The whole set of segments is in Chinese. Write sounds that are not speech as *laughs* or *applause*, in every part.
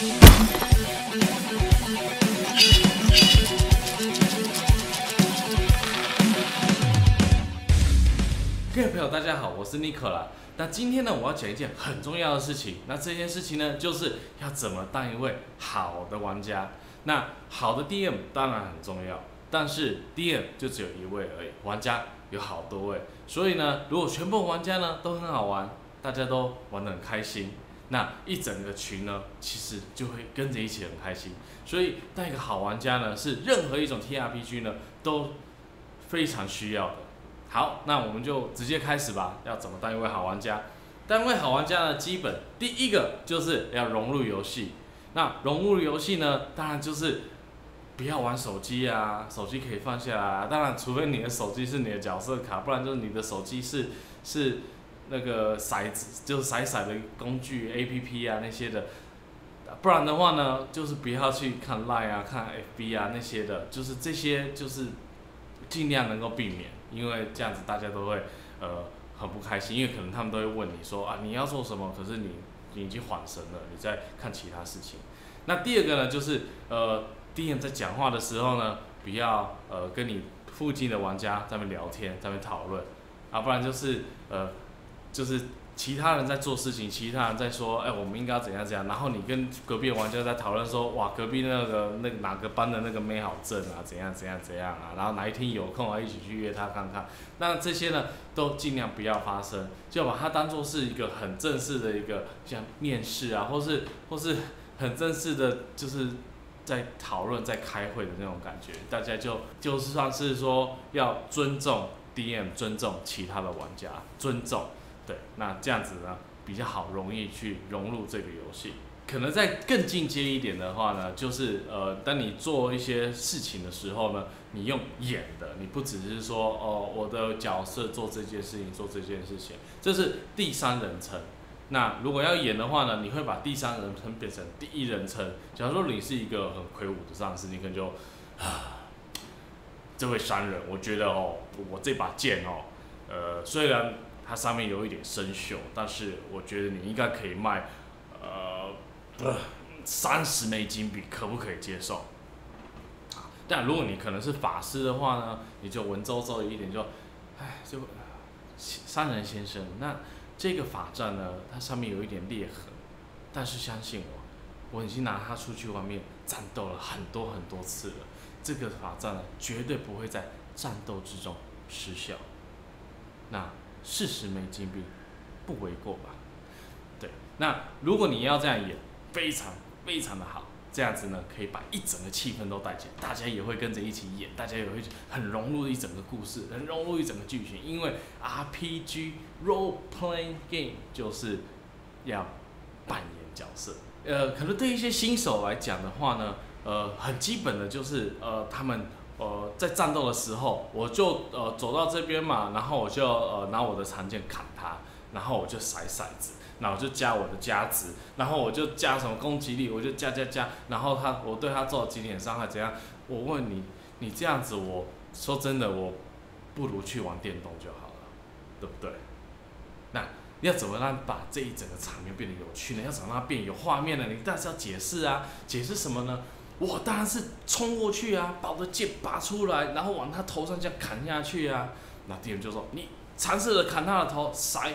各位朋友，大家好，我是尼克啦。那今天呢，我要讲一件很重要的事情。那这件事情呢，就是要怎么当一位好的玩家。那好的 DM 当然很重要，但是 DM 就只有一位而已，玩家有好多位。所以呢，如果全部玩家呢都很好玩，大家都玩得很开心，那一整个群呢，其实就会跟着一起很开心。所以当一个好玩家呢，是任何一种 TRPG 呢都非常需要的。好，那我们就直接开始吧。要怎么当一位好玩家？当一位好玩家呢，基本第一个就是要融入游戏。那融入游戏呢，当然就是不要玩手机啊，手机可以放下啊。当然，除非你的手机是你的角色卡，不然就是你的手机是是那个骰子，就是骰骰的工具 A P P 啊那些的。不然的话呢，就是不要去看 Line 啊、看 F B 啊那些的，就是这些就是尽量能够避免。因为这样子大家都会呃很不开心，因为可能他们都会问你说啊你要做什么，可是你你已经缓神了，你在看其他事情。那第二个呢，就是呃第一人在讲话的时候呢，不要呃跟你附近的玩家在那边聊天，在那边讨论，啊不然就是呃就是。其他人在做事情，其他人在说，哎，我们应该要怎样怎样。然后你跟隔壁玩家在讨论说，哇，隔壁那个那哪个班的那个妹好正啊，怎样怎样怎样啊。然后哪一天有空啊，一起去约他看看。那这些呢，都尽量不要发生，就把它当做是一个很正式的一个像面试啊，或是或是很正式的，就是在讨论在开会的那种感觉。大家就就算是说要尊重 DM，尊重其他的玩家，尊重。那这样子呢比较好，容易去融入这个游戏。可能再更进阶一点的话呢，就是呃，当你做一些事情的时候呢，你用演的，你不只是说哦，我的角色做这件事情，做这件事情，这是第三人称。那如果要演的话呢，你会把第三人称变成第一人称。假如说你是一个很魁梧的上司，你可能就啊，这位商人，我觉得哦，我这把剑哦，呃，虽然。它上面有一点生锈，但是我觉得你应该可以卖，呃，三十枚金币，可不可以接受？但如果你可能是法师的话呢，你就文绉绉一点，就，哎，就，三人先生，那这个法杖呢，它上面有一点裂痕，但是相信我，我已经拿它出去外面战斗了很多很多次了，这个法杖呢，绝对不会在战斗之中失效。那。四十枚金币，不为过吧？对，那如果你要这样演，非常非常的好，这样子呢，可以把一整个气氛都带起来，大家也会跟着一起演，大家也会很融入一整个故事，很融入一整个剧情。因为 RPG role playing game 就是要扮演角色。呃，可能对一些新手来讲的话呢，呃，很基本的就是呃，他们。呃，在战斗的时候，我就呃走到这边嘛，然后我就呃拿我的长剑砍他，然后我就甩骰子，然后我就加我的加值，然后我就加什么攻击力，我就加加加，然后他我对他做了几点伤害怎样？我问你，你这样子，我说真的，我不如去玩电动就好了，对不对？那要怎么让把这一整个场面变得有趣呢？要怎么让它变有画面呢？你但是要解释啊，解释什么呢？我当然是冲过去啊，把我的剑拔出来，然后往他头上这样砍下去啊。那敌人就说：“你尝试着砍他的头，甩，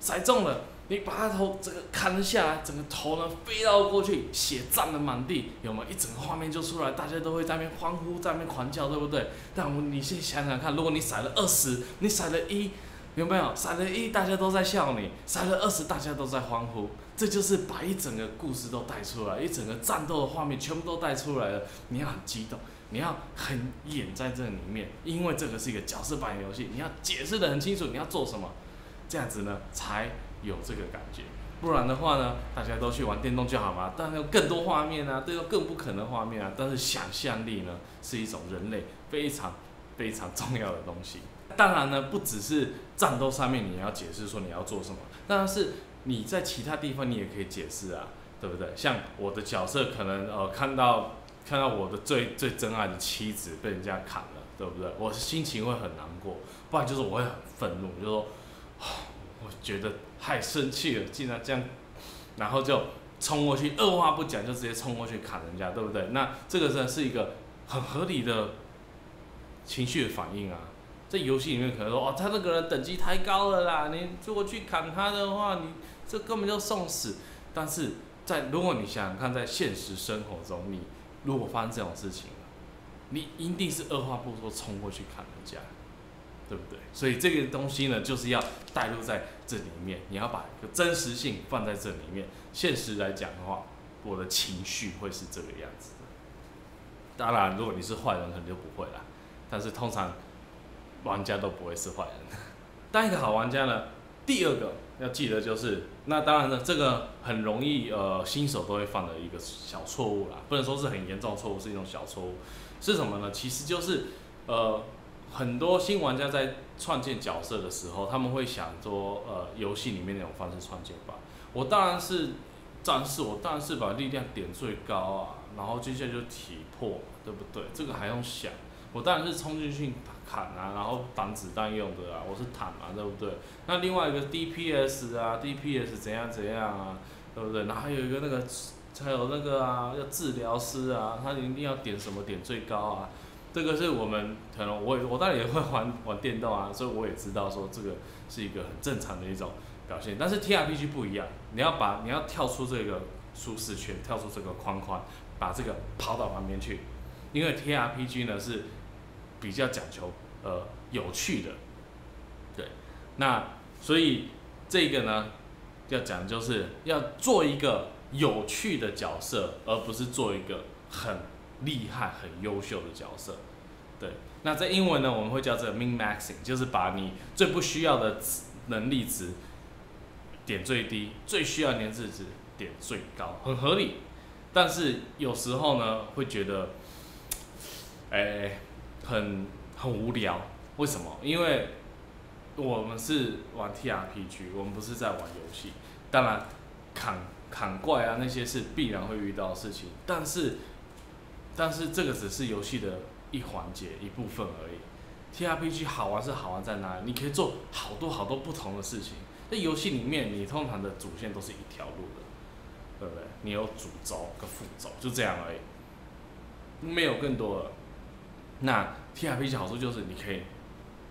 甩中了，你把他头这个砍了下来，整个头呢飞到过去，血溅了满地，有没有？一整个画面就出来，大家都会在那边欢呼，在那边狂叫，对不对？但我你先想想看，如果你甩了二十，你甩了一。有没有闪了一，大家都在笑你；闪了二十，大家都在欢呼。这就是把一整个故事都带出来，一整个战斗的画面全部都带出来了。你要很激动，你要很演在这里面，因为这个是一个角色扮演游戏，你要解释的很清楚，你要做什么，这样子呢才有这个感觉。不然的话呢，大家都去玩电动就好嘛。当然有更多画面啊，都有更不可能画面啊。但是想象力呢，是一种人类非常非常重要的东西。当然呢，不只是战斗上面你要解释说你要做什么，当然是你在其他地方你也可以解释啊，对不对？像我的角色可能呃看到看到我的最最真爱的妻子被人家砍了，对不对？我心情会很难过，不然就是我会很愤怒，就说，*sighs* 我觉得太生气了，竟然这样，然后就冲过去，二话不讲就直接冲过去砍人家，对不对？那这个真的是一个很合理的情绪反应啊。在游戏里面可能说，哦，他那个人等级太高了啦，你如果去砍他的话，你这根本就送死。但是在如果你想想看，在现实生活中，你如果发生这种事情，你一定是二话不说冲过去砍人家，对不对？所以这个东西呢，就是要带入在这里面，你要把一个真实性放在这里面。现实来讲的话，我的情绪会是这个样子的。当然，如果你是坏人，可能就不会啦。但是通常。玩家都不会是坏人。*laughs* 当一个好玩家呢，第二个要记得就是，那当然呢，这个很容易呃新手都会犯的一个小错误啦，不能说是很严重错误，是一种小错误。是什么呢？其实就是呃很多新玩家在创建角色的时候，他们会想说呃游戏里面那种方式创建吧。我当然是战士，我当然是把力量点最高啊，然后接下来就体魄，对不对？这个还用想？我当然是冲进去砍啊，然后挡子弹用的啊，我是坦嘛，对不对？那另外一个 DPS 啊，DPS 怎样怎样啊，对不对？然后还有一个那个，还有那个啊，要治疗师啊，他一定要点什么点最高啊？这个是我们可能我我当然也会玩玩电动啊，所以我也知道说这个是一个很正常的一种表现。但是 TRPG 不一样，你要把你要跳出这个舒适圈，跳出这个框框，把这个抛到旁边去，因为 TRPG 呢是。比较讲求呃有趣的，对，那所以这个呢要讲就是要做一个有趣的角色，而不是做一个很厉害、很优秀的角色。对，那在英文呢我们会叫这个 min maxing，就是把你最不需要的能力值点最低，最需要年资值点最高，很合理。但是有时候呢会觉得，哎。很很无聊，为什么？因为我们是玩 T R P G，我们不是在玩游戏。当然，砍砍怪啊那些是必然会遇到的事情，但是但是这个只是游戏的一环节一部分而已。T R P G 好玩是好玩在哪里？你可以做好多好多不同的事情。在游戏里面，你通常的主线都是一条路的，对不对？你有主轴跟副轴，就这样而已，没有更多的。那 T R P G 好处就是你可以，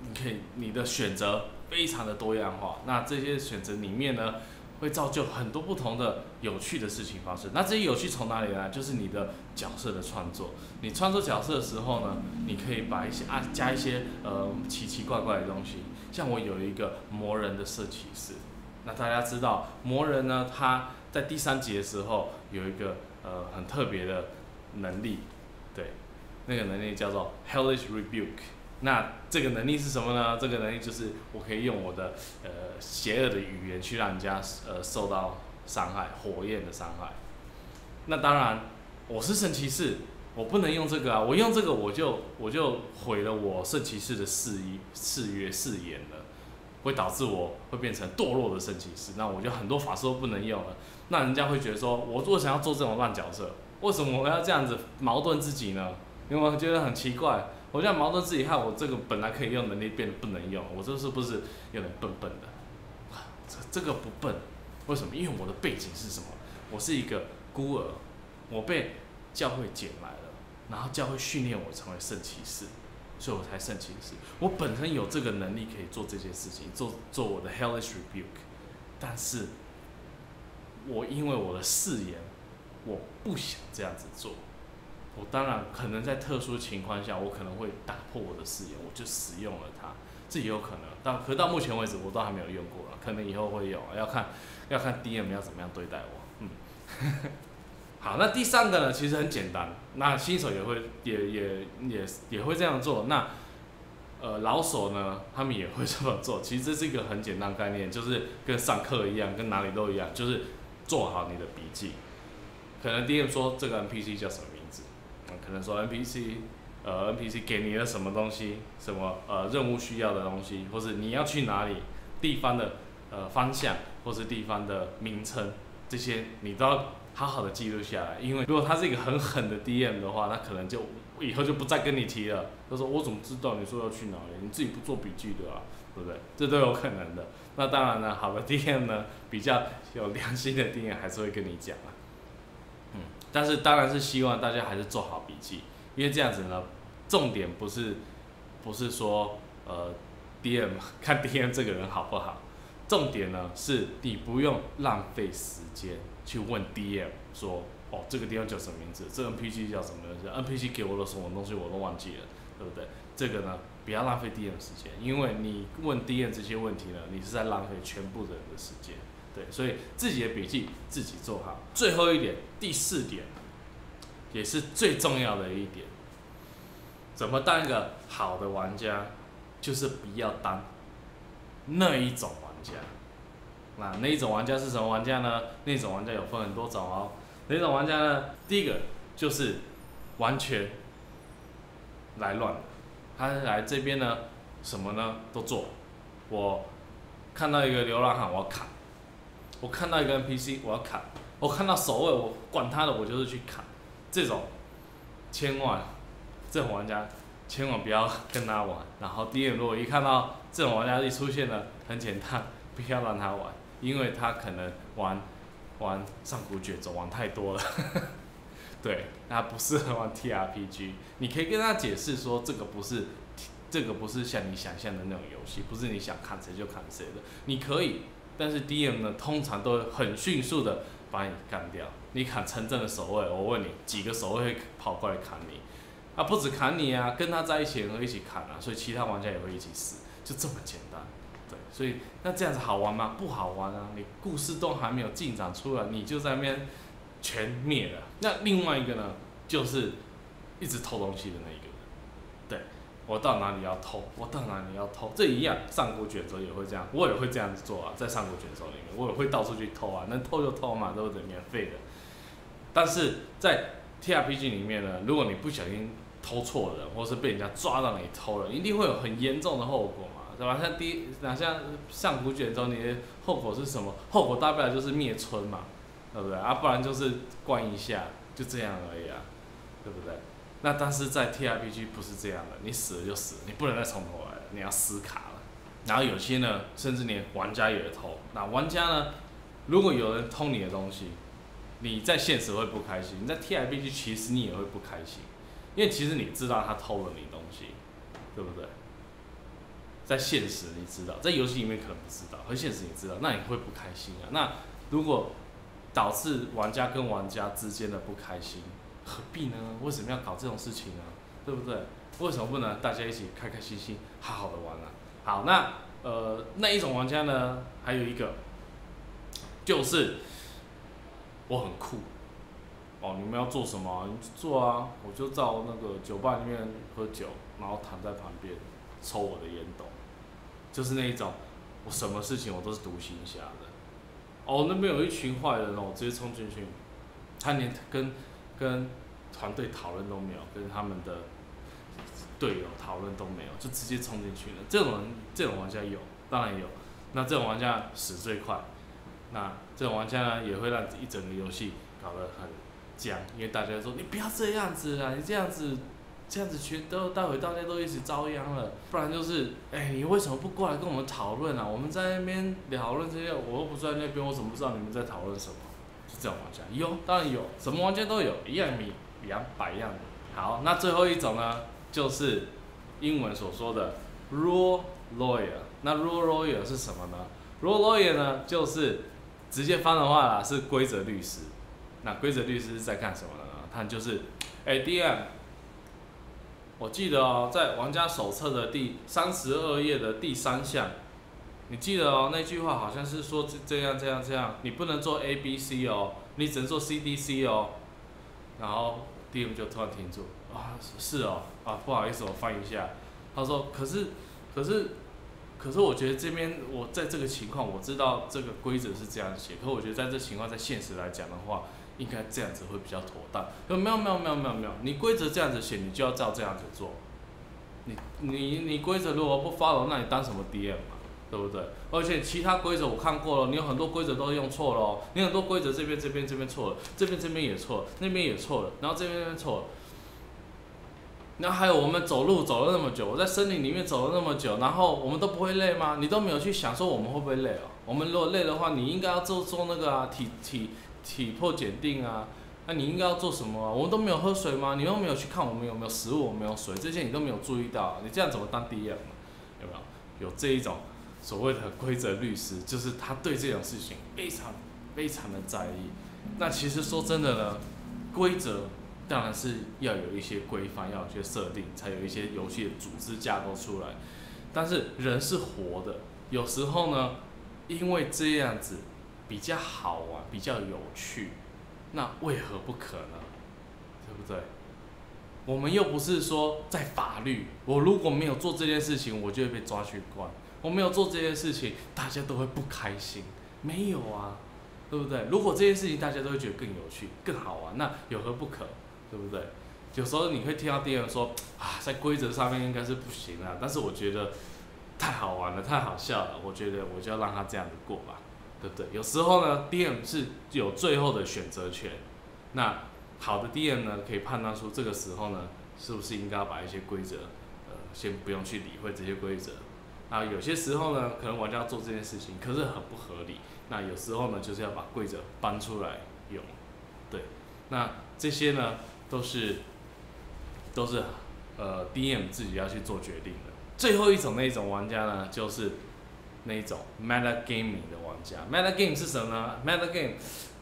你可以你的选择非常的多样化。那这些选择里面呢，会造就很多不同的有趣的事情发生。那这些有趣从哪里来？就是你的角色的创作。你创作角色的时候呢，你可以把一些啊加一些呃奇奇怪怪的东西。像我有一个魔人的设计师。那大家知道魔人呢，他在第三集的时候有一个呃很特别的能力，对。那个能力叫做 Hellish Rebuke，那这个能力是什么呢？这个能力就是我可以用我的呃邪恶的语言去让人家呃受到伤害，火焰的伤害。那当然，我是圣骑士，我不能用这个啊！我用这个我就我就毁了我圣骑士的誓约誓约誓言了，会导致我会变成堕落的圣骑士。那我就很多法术都不能用了。那人家会觉得说，我如果想要做这种烂角色，为什么我要这样子矛盾自己呢？因为我觉得很奇怪，我觉得矛盾自己，害我这个本来可以用能力变得不能用，我这是不是有点笨笨的？这这个不笨，为什么？因为我的背景是什么？我是一个孤儿，我被教会捡来了，然后教会训练我成为圣骑士，所以我才圣骑士。我本身有这个能力可以做这件事情，做做我的 hellish rebuke，但是我因为我的誓言，我不想这样子做。我当然可能在特殊情况下，我可能会打破我的誓言，我就使用了它，这也有可能。但可到目前为止，我都还没有用过了，可能以后会有，要看要看 DM 要怎么样对待我。嗯，*laughs* 好，那第三个呢，其实很简单，那新手也会也也也也会这样做。那呃老手呢，他们也会 *laughs* 这么做。其实这是一个很简单概念，就是跟上课一样，跟哪里都一样，就是做好你的笔记。可能 DM 说这个 NPC 叫什么？可能说 NPC，呃，NPC 给你了什么东西，什么呃任务需要的东西，或是你要去哪里，地方的呃方向，或是地方的名称，这些你都要好好的记录下来。因为如果他是一个很狠的 DM 的话，那可能就以后就不再跟你提了。他说我怎么知道你说要去哪里？你自己不做笔记的啊，对不对？这都有可能的。那当然呢，好的 DM 呢，比较有良心的 DM 还是会跟你讲啊。但是当然是希望大家还是做好笔记，因为这样子呢，重点不是不是说呃 DM *laughs* 看 DM 这个人好不好，重点呢是你不用浪费时间去问 DM 说哦这个 DM 叫什么名字，这个 NPC 叫什么名字，NPC 给我的什么东西我都忘记了，对不对？这个呢。不要浪费 DM 时间，因为你问 DM 这些问题呢，你是在浪费全部人的时间。对，所以自己的笔记自己做好。最后一点，第四点，也是最重要的一点，怎么当一个好的玩家，就是不要当那一种玩家。那那一种玩家是什么玩家呢？那种玩家有分很多种哦。哪种玩家呢？第一个就是完全来乱的。他来这边呢，什么呢都做。我看到一个流浪汉，我要砍；我看到一个 NPC，我要砍；我看到守卫，我管他的，我就是去砍。这种千万，这种玩家千万不要跟他玩。然后第二，如果一看到这种玩家一出现了，很简单，不要让他玩，因为他可能玩玩上古卷轴玩太多了。*laughs* 对，他不适合玩 T R P G。你可以跟他解释说，这个不是，这个不是像你想象的那种游戏，不是你想砍谁就砍谁的。你可以，但是 D M 呢，通常都很迅速的把你干掉。你砍城镇的守卫，我问你，几个守卫会跑过来砍你？啊，不止砍你啊，跟他在一起人会一起砍啊，所以其他玩家也会一起死，就这么简单。对，所以那这样子好玩吗？不好玩啊！你故事都还没有进展出来，你就在那边。全灭了。那另外一个呢，就是一直偷东西的那一。我到哪里要偷，我到哪里要偷，这一样。上古卷轴也会这样，我也会这样子做啊。在上古卷轴里面，我也会到处去偷啊，能偷就偷嘛，都是免费的。但是在 T R P G 里面呢，如果你不小心偷错了，或是被人家抓到你偷了，一定会有很严重的后果嘛，对吧？像第那像上古卷轴，你的后果是什么？后果大不了就是灭村嘛。对不对啊？不然就是关一下，就这样而已啊，对不对？那但是在 T R P G 不是这样的，你死了就死了，你不能再从头来了，你要撕卡了。然后有些呢，甚至连玩家也偷。那玩家呢，如果有人偷你的东西，你在现实会不开心，你在 T R P G 其实你也会不开心，因为其实你知道他偷了你东西，对不对？在现实你知道，在游戏里面可能不知道，而现实你知道，那你会不开心啊。那如果导致玩家跟玩家之间的不开心，何必呢？为什么要搞这种事情呢？对不对？为什么不能大家一起开开心心、好好的玩呢？好，那呃那一种玩家呢，还有一个就是我很酷哦，你们要做什么？你做啊，我就在那个酒吧里面喝酒，然后躺在旁边抽我的烟斗，就是那一种，我什么事情我都是独行侠的。哦，那边有一群坏人哦，直接冲进去，他连跟跟团队讨论都没有，跟他们的队友讨论都没有，就直接冲进去了。这种人，这种玩家有，当然有。那这种玩家死最快，那这种玩家呢，也会让一整个游戏搞得很僵，因为大家说你不要这样子啊，你这样子。这样子全都待会大家都一起遭殃了，不然就是，哎，你为什么不过来跟我们讨论啊？我们在那边讨论这些，我又不在那边，我怎么知道你们在讨论什么？这种玩家，有，当然有，什么玩家都有，一样米两百样。好，那最后一种呢，就是英文所说的 rule lawyer。那 rule lawyer 是什么呢？rule lawyer 呢，就是直接翻的话啦，是规则律师。那规则律师是在干什么呢？他就是，哎，DM。我记得哦，在玩家手册的第三十二页的第三项，你记得哦，那句话好像是说这样这样这样，你不能做 A B C 哦，你只能做 C D C 哦。然后 D M 就突然停住，啊，是哦，啊，不好意思，我翻一下。他说，可是，可是，可是，我觉得这边我在这个情况，我知道这个规则是这样写，可我觉得在这情况，在现实来讲的话。应该这样子会比较妥当。说没有没有没有没有没有，你规则这样子写，你就要照这样子做。你你你规则如果不 follow，那你当什么 DM 啊？对不对？而且其他规则我看过了，你有很多规则都用错了。你很多规则这边这边这边错了，这边这边也错了，那边也错了，然后这边这边错了。那还有我们走路走了那么久，我在森林里面走了那么久，然后我们都不会累吗？你都没有去想说我们会不会累哦？我们如果累的话，你应该要做做那个啊体体体魄检定啊。那你应该要做什么啊？我们都没有喝水吗？你又没有去看我们有没有食物，有没有水，这些你都没有注意到，你这样怎么当 DM？有没有？有这一种所谓的规则律师，就是他对这种事情非常非常的在意。那其实说真的呢，规则当然是要有一些规范，要有些设定，才有一些游戏的组织架构出来。但是人是活的，有时候呢，因为这样子比较好玩，比较有趣。那为何不可呢？对不对？我们又不是说在法律，我如果没有做这件事情，我就会被抓去关。我没有做这件事情，大家都会不开心。没有啊，对不对？如果这件事情大家都会觉得更有趣、更好玩，那有何不可？对不对？有时候你会听到敌人说啊，在规则上面应该是不行啊，但是我觉得太好玩了，太好笑了，我觉得我就要让他这样子过吧。对不对？有时候呢，DM 是有最后的选择权。那好的 DM 呢，可以判断出这个时候呢，是不是应该把一些规则，呃，先不用去理会这些规则。啊，有些时候呢，可能玩家要做这件事情，可是很不合理。那有时候呢，就是要把规则搬出来用。对，那这些呢，都是都是呃 DM 自己要去做决定的。最后一种那一种玩家呢，就是。那一种 meta gaming 的玩家，meta game 是什么呢？meta game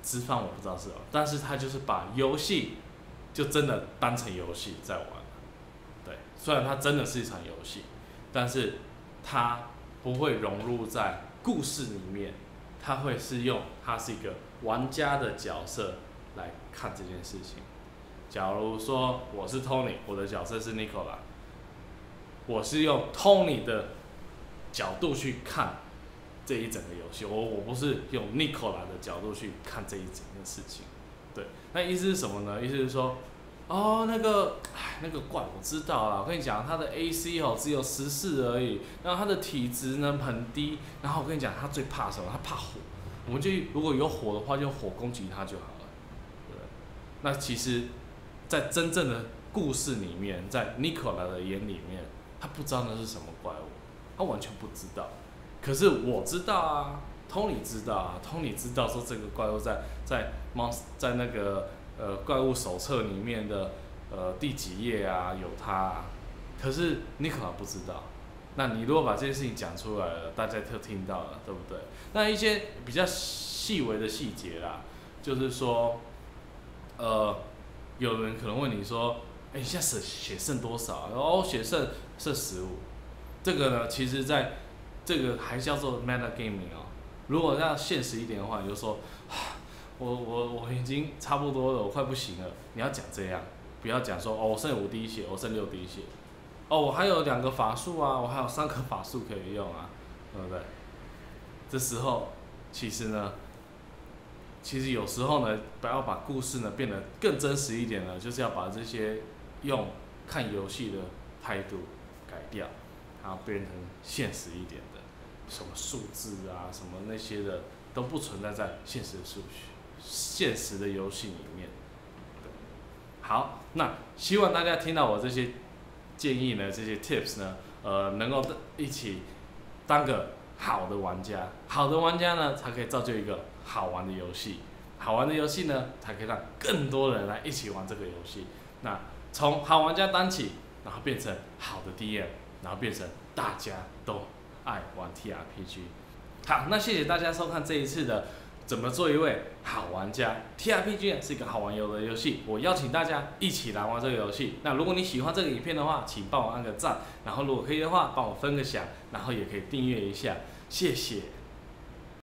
直翻我不知道是什么，但是他就是把游戏就真的当成游戏在玩。对，虽然它真的是一场游戏，但是它不会融入在故事里面，它会是用它是一个玩家的角色来看这件事情。假如说我是 Tony，我的角色是 Nicola，我是用 Tony 的。角度去看这一整个游戏，我我不是用 Nicola 的角度去看这一整件事情，对，那意思是什么呢？意思是说，哦，那个，哎，那个怪我知道了，我跟你讲，他的 AC 哦只有十四而已，然后他的体质呢很低，然后我跟你讲，他最怕什么？他怕火，我们就如果有火的话，就火攻击他就好了，对。那其实，在真正的故事里面，在 Nicola 的眼里面，他不知道那是什么怪物。他完全不知道，可是我知道啊，Tony 知道啊，Tony 知道说这个怪物在在猫在那个呃怪物手册里面的呃第几页啊有它，可是你可能不知道。那你如果把这件事情讲出来了，大家都听到了，对不对？那一些比较细微的细节啦，就是说，呃，有人可能问你说，哎，现在血血剩多少？哦，血剩剩十五。这个呢，其实在这个还叫做 meta gaming 哦。如果要现实一点的话，你就说，我我我已经差不多了，我快不行了。你要讲这样，不要讲说哦，我剩五滴血，我剩六滴血。哦，我还有两个法术啊，我还有三个法术可以用啊，*laughs* 对不对？这时候其实呢，其实有时候呢，不要把故事呢变得更真实一点呢，就是要把这些用看游戏的态度改掉。然后变成现实一点的，什么数字啊，什么那些的都不存在在现实的数学、现实的游戏里面。好，那希望大家听到我这些建议呢，这些 tips 呢，呃，能够一起当个好的玩家。好的玩家呢，才可以造就一个好玩的游戏。好玩的游戏呢，才可以让更多人来一起玩这个游戏。那从好玩家当起，然后变成好的 DM。然后变成大家都爱玩 TRPG。好，那谢谢大家收看这一次的怎么做一位好玩家。TRPG 是一个好玩游的游戏，我邀请大家一起来玩这个游戏。那如果你喜欢这个影片的话，请帮我按个赞，然后如果可以的话，帮我分个享，然后也可以订阅一下，谢谢。